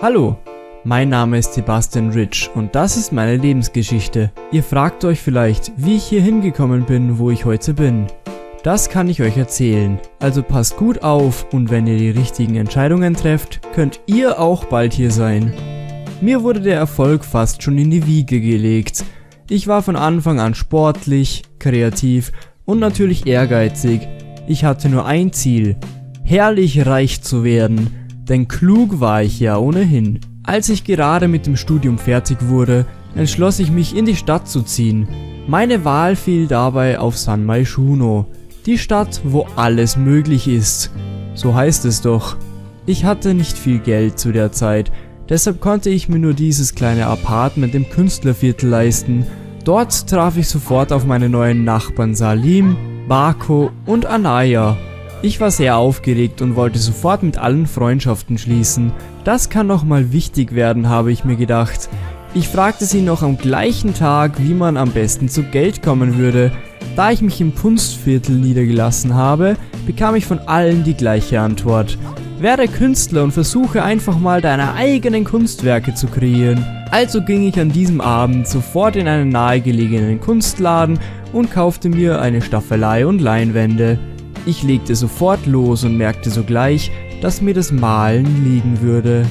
Hallo, mein Name ist Sebastian Rich und das ist meine Lebensgeschichte. Ihr fragt euch vielleicht, wie ich hier hingekommen bin, wo ich heute bin. Das kann ich euch erzählen. Also passt gut auf und wenn ihr die richtigen Entscheidungen trefft, könnt ihr auch bald hier sein. Mir wurde der Erfolg fast schon in die Wiege gelegt. Ich war von Anfang an sportlich, kreativ und natürlich ehrgeizig. Ich hatte nur ein Ziel, herrlich reich zu werden, denn klug war ich ja ohnehin. Als ich gerade mit dem Studium fertig wurde, entschloss ich mich in die Stadt zu ziehen. Meine Wahl fiel dabei auf San Maishuno, die Stadt, wo alles möglich ist. So heißt es doch. Ich hatte nicht viel Geld zu der Zeit, deshalb konnte ich mir nur dieses kleine Apartment im Künstlerviertel leisten. Dort traf ich sofort auf meine neuen Nachbarn Salim, Bako und Anaya. Ich war sehr aufgeregt und wollte sofort mit allen Freundschaften schließen. Das kann noch mal wichtig werden, habe ich mir gedacht. Ich fragte sie noch am gleichen Tag, wie man am besten zu Geld kommen würde. Da ich mich im Kunstviertel niedergelassen habe, bekam ich von allen die gleiche Antwort. Werde Künstler und versuche einfach mal deine eigenen Kunstwerke zu kreieren. Also ging ich an diesem Abend sofort in einen nahegelegenen Kunstladen und kaufte mir eine Staffelei und Leinwände. Ich legte sofort los und merkte sogleich, dass mir das Malen liegen würde.